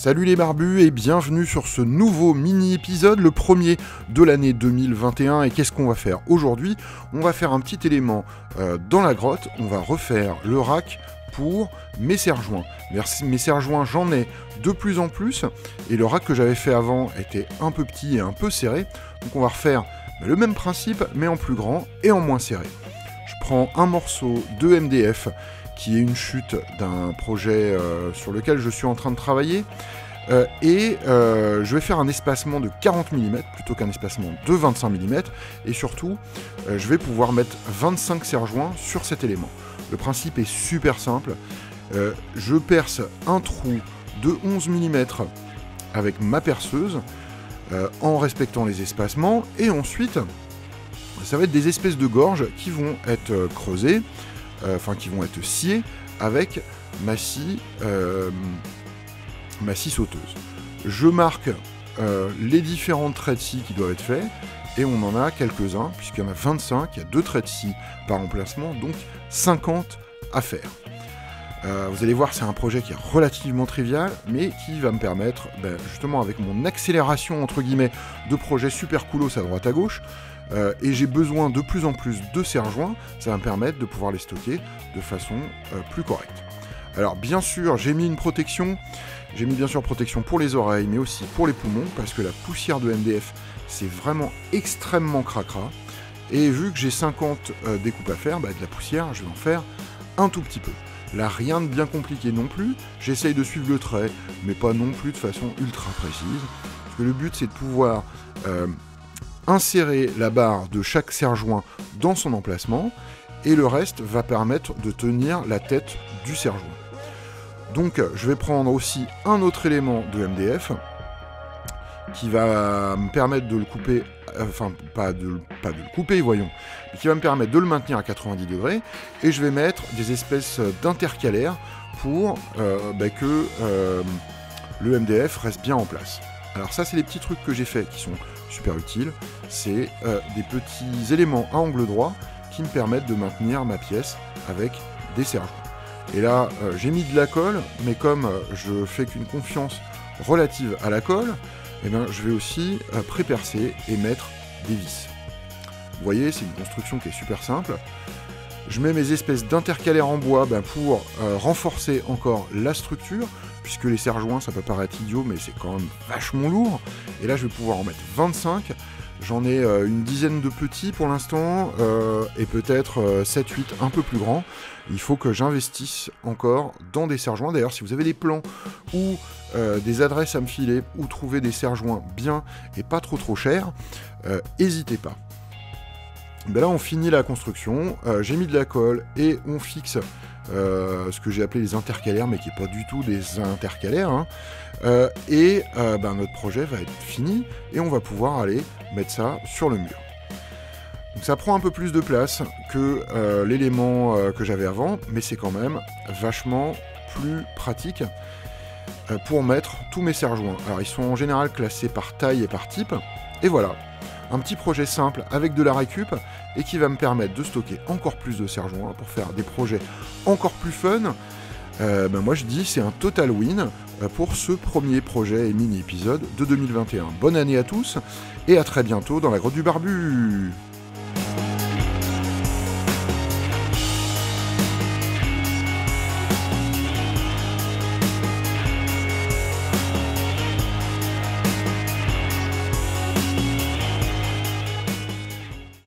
Salut les barbus et bienvenue sur ce nouveau mini-épisode, le premier de l'année 2021. Et qu'est-ce qu'on va faire aujourd'hui? On va faire un petit élément euh, dans la grotte, on va refaire le rack pour mes serre-joints. Mes serre-joints, j'en ai de plus en plus, et le rack que j'avais fait avant était un peu petit et un peu serré. Donc on va refaire le même principe, mais en plus grand et en moins serré. Je prends un morceau de MDF qui est une chute d'un projet euh, sur lequel je suis en train de travailler. Euh, et euh, je vais faire un espacement de 40 mm plutôt qu'un espacement de 25 mm. Et surtout, je vais pouvoir mettre 25 serre-joints sur cet élément. Le principe est super simple. je perce un trou de 11 mm avec ma perceuse en respectant les espacements. Et ensuite, ça va être des espèces de gorges qui vont être creusées enfin qui vont être sciés avec ma scie, euh, ma scie sauteuse. Je marque euh, les différents traits de scie qui doivent être faits, et on en a quelques-uns, puisqu'il y en a 25, il y a deux traits de scie par emplacement, donc 50 à faire. vous allez voir, c'est un projet qui est relativement trivial, mais qui va me permettre, ben, justement avec mon accélération entre guillemets de projets super coolos à droite à gauche, euh, et j'ai besoin de plus en plus de serre-joints, ça va me permettre de pouvoir les stocker de façon euh, plus correcte. Alors bien sûr, j'ai mis une protection, j'ai mis bien sûr protection pour les oreilles, mais aussi pour les poumons, parce que la poussière de MDF, c'est vraiment extrêmement cracra. Et vu que j'ai 50 euh, découpes à faire, bah, de la poussière, je vais en faire un tout petit peu. Là, rien de bien compliqué non plus. J'essaye de suivre le trait, mais pas non plus de façon ultra précise. Parce que le but, c'est de pouvoir insérer la barre de chaque serre-joint dans son emplacement et le reste va permettre de tenir la tête du serre-joint. Donc je vais prendre aussi un autre élément de MDF qui va me permettre de le couper, enfin pas de, pas de le couper, voyons, mais qui va me permettre de le maintenir à 90 degrés et je vais mettre des espèces d'intercalaires pour euh, bah, que euh, le MDF reste bien en place. Alors ça c'est les petits trucs que j'ai fait qui sont super utiles, c'est euh, des petits éléments à angle droit qui me permettent de maintenir ma pièce avec des serre-joints. Et là, euh, j'ai mis de la colle, mais comme euh, je fais qu'une confiance relative à la colle, eh bien, je vais aussi pré-percer et mettre des vis. Vous voyez, c'est une construction qui est super simple. Je mets mes espèces d'intercalaires en bois ben, pour renforcer encore la structure, puisque les serre-joints, ça peut paraître idiot, mais c'est quand même vachement lourd. Et là, je vais pouvoir en mettre 25. J'en ai euh, une dizaine de petits pour l'instant, euh, et peut-être 7-8 euh, un peu plus grands. Il faut que j'investisse encore dans des serre-joints. D'ailleurs, si vous avez des plans ou des adresses à me filer, ou trouver des serre-joints bien et pas trop trop chers, n'hésitez pas. Ben là, on finit la construction. J'ai mis de la colle et on fixe euh, ce que j'ai appelé les intercalaires, mais qui n'est pas du tout des intercalaires. Hein. Euh, et euh, ben, notre projet va être fini et on va pouvoir aller mettre ça sur le mur. Donc ça prend un peu plus de place que l'élément que j'avais avant, mais c'est quand même vachement plus pratique pour mettre tous mes serre-joints. Alors ils sont en général classés par taille et par type, et voilà, un petit projet simple avec de la récup et qui va me permettre de stocker encore plus de serre-joints pour faire des projets encore plus fun. Euh, ben moi je dis c'est un total win euh, pour ce premier projet et mini-épisode de 2021. Bonne année à tous et à très bientôt dans la grotte du barbu